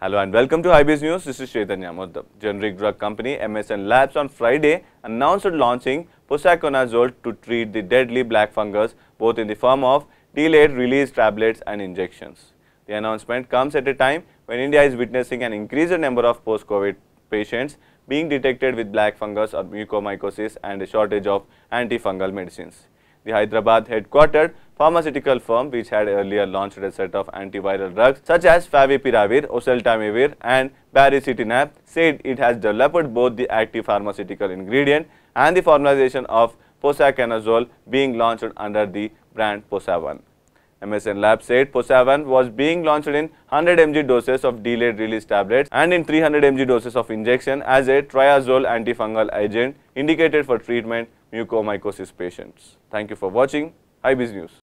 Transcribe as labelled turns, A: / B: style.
A: Hello and welcome to HyBiz News. This is Chaitanya Muddam. Generic drug company MSN Labs on Friday announced launching posaconazole to treat the deadly black fungus both in the form of delayed release tablets and injections. The announcement comes at a time when India is witnessing an increased number of post-COVID patients being detected with black fungus or mucormycosis and a shortage of antifungal medicines. The Hyderabad headquartered pharmaceutical firm which had earlier launched a set of antiviral drugs such as favipiravir, oseltamivir and baricitinib said it has developed both the active pharmaceutical ingredient and the formulation of posaconazole being launched under the brand PosaOne. MSN Lab said PosaOne was being launched in 100 mg doses of delayed release tablets and in 300 mg doses of injection as a triazole antifungal agent indicated for treatment mucormycosis patients. Thank you for watching HyBiz News.